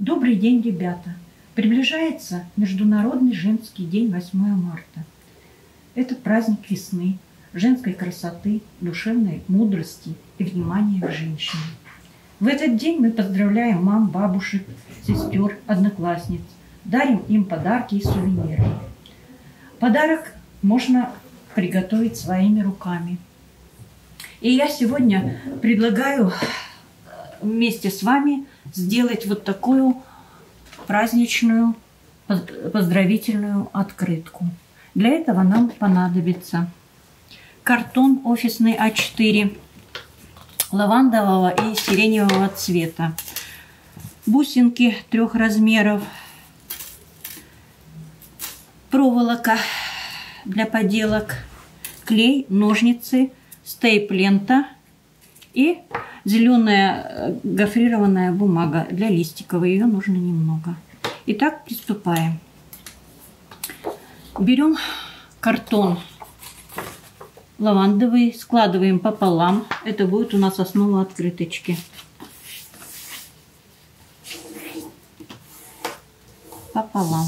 Добрый день, ребята! Приближается Международный женский день 8 марта. Это праздник весны, женской красоты, душевной мудрости и внимания к женщине. В этот день мы поздравляем мам, бабушек, сестер, одноклассниц, дарим им подарки и сувениры. Подарок можно приготовить своими руками. И я сегодня предлагаю вместе с вами сделать вот такую праздничную поздравительную открытку. Для этого нам понадобится картон офисный А4 лавандового и сиреневого цвета, бусинки трех размеров, проволока для поделок, клей, ножницы, стейп-лента и зеленая э, гофрированная бумага для листиков. Ее нужно немного. Итак, приступаем. Берем картон лавандовый, складываем пополам. Это будет у нас основа открыточки. Пополам.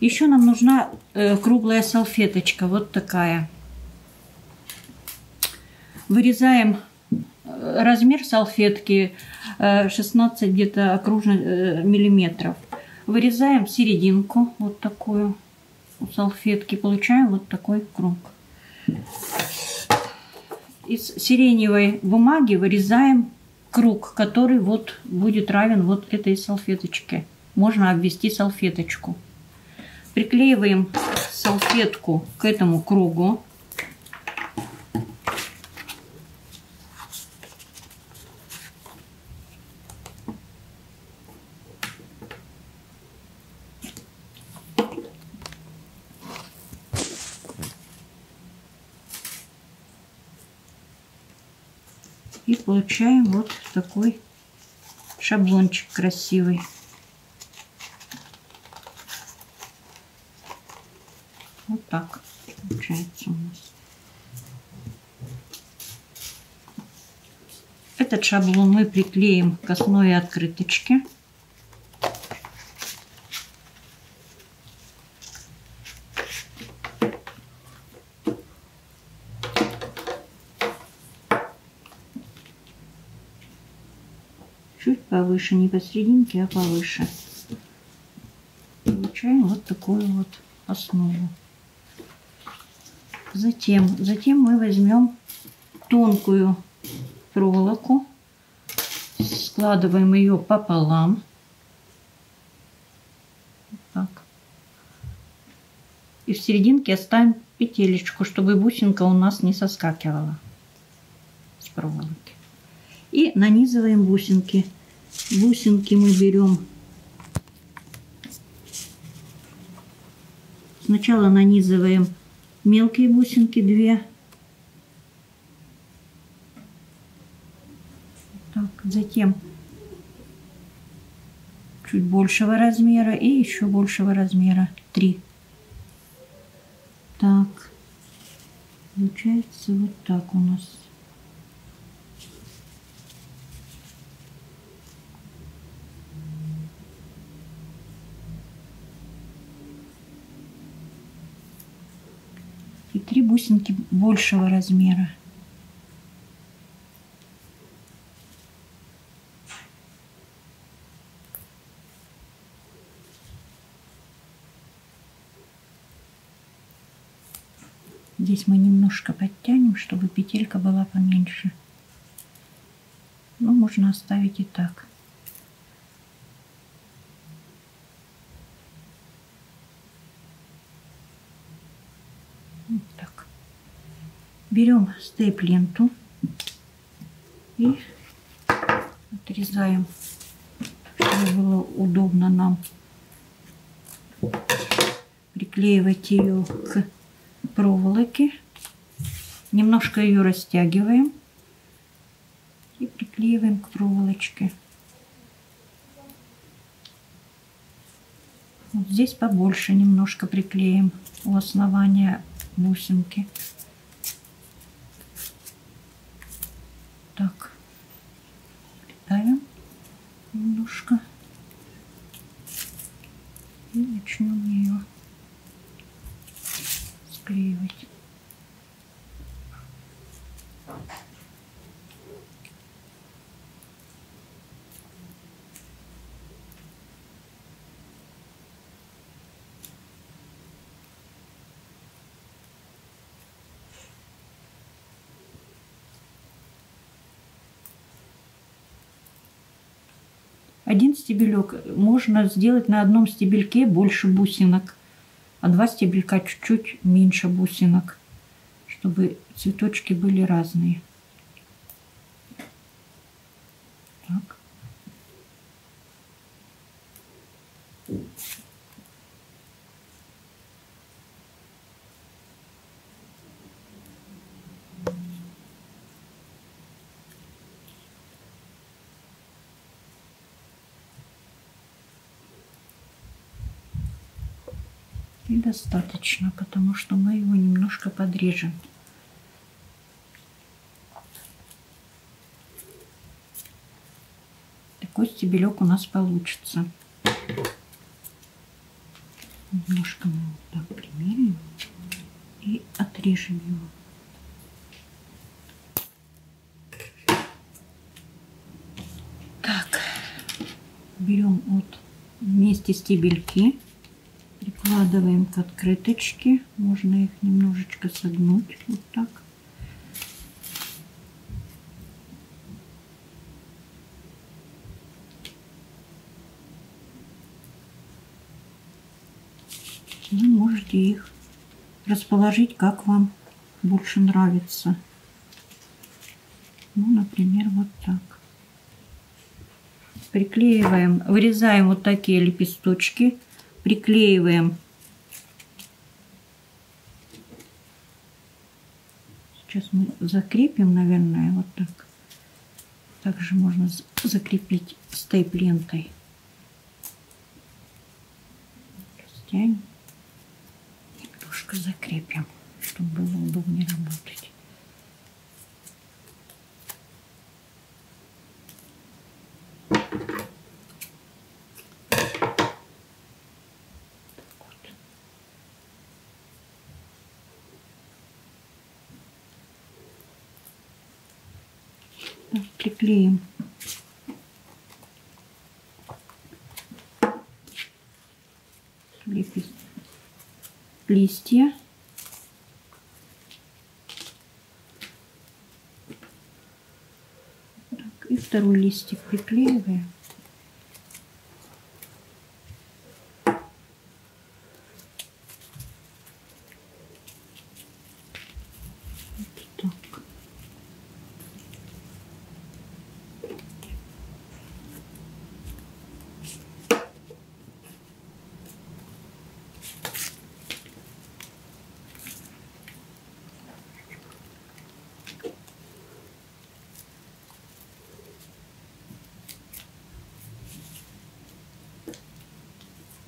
Еще нам нужна э, круглая салфеточка, вот такая. Вырезаем размер салфетки 16 э, где-то окружно э, миллиметров. Вырезаем серединку, вот такую у салфетки, получаем вот такой круг. Из сиреневой бумаги вырезаем круг, который вот будет равен вот этой салфеточке. Можно обвести салфеточку. Приклеиваем салфетку к этому кругу. И получаем вот такой шаблончик красивый. Вот так получается у нас. Этот шаблон мы приклеим к основе открыточки. Чуть повыше, не посерединке, а повыше. Получаем вот такую вот основу. Затем, затем мы возьмем тонкую проволоку, складываем ее пополам. так. И в серединке оставим петелечку, чтобы бусинка у нас не соскакивала с проволоки. И нанизываем бусинки. Бусинки мы берем Сначала нанизываем мелкие бусинки, две. Так, затем чуть большего размера и еще большего размера, три. Так, получается вот так у нас. и три бусинки большего размера. Здесь мы немножко подтянем, чтобы петелька была поменьше. Но можно оставить и так. Берем стейп-ленту и отрезаем, чтобы было удобно нам приклеивать ее к проволоке. Немножко ее растягиваем и приклеиваем к проволочке. Вот здесь побольше немножко приклеим у основания бусинки. немножко и начнем ее склеивать. Один стебелек можно сделать на одном стебельке больше бусинок, а два стебелька чуть-чуть меньше бусинок, чтобы цветочки были разные. Так. Достаточно, потому что мы его немножко подрежем. Такой стебелек у нас получится. Немножко мы вот так примерим и отрежем его. Так, берем вот вместе стебельки прикладываем к открыточке. Можно их немножечко согнуть вот так. Вы можете их расположить, как вам больше нравится. Ну, например, вот так. Приклеиваем, вырезаем вот такие лепесточки приклеиваем. Сейчас мы закрепим, наверное, вот так. Также можно закрепить стейп-лентой. Растянем. Немножко закрепим, чтобы было удобнее работать. Приклеим листья. Так, и второй листик приклеиваем.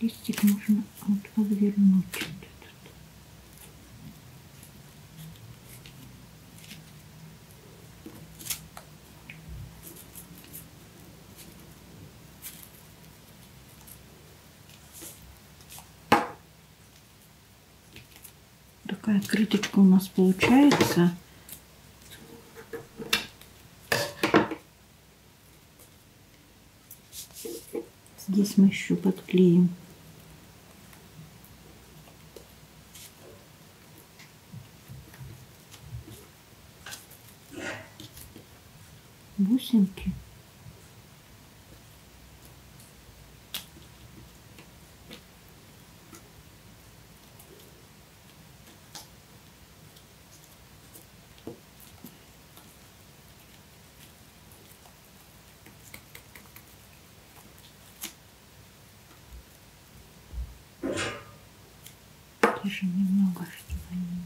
Листик можно вот подвернуть. Такая открыточка у нас получается. Здесь мы еще подклеим бусинки. Держи немного, чтобы они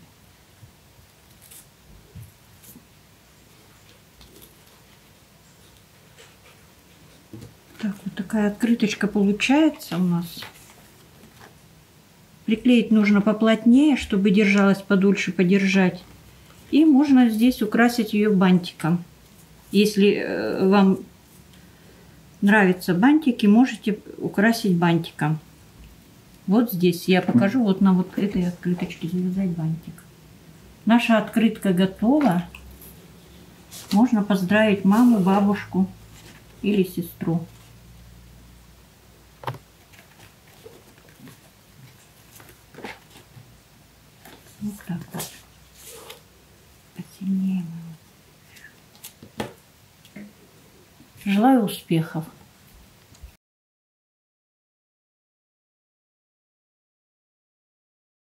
Так, вот такая открыточка получается у нас. Приклеить нужно поплотнее, чтобы держалась подольше подержать. И можно здесь украсить ее бантиком. Если э, вам нравятся бантики, можете украсить бантиком. Вот здесь я покажу вот на вот этой открыточке завязать бантик. Наша открытка готова. Можно поздравить маму, бабушку или сестру. Вот так вот. Посильнее. Желаю успехов.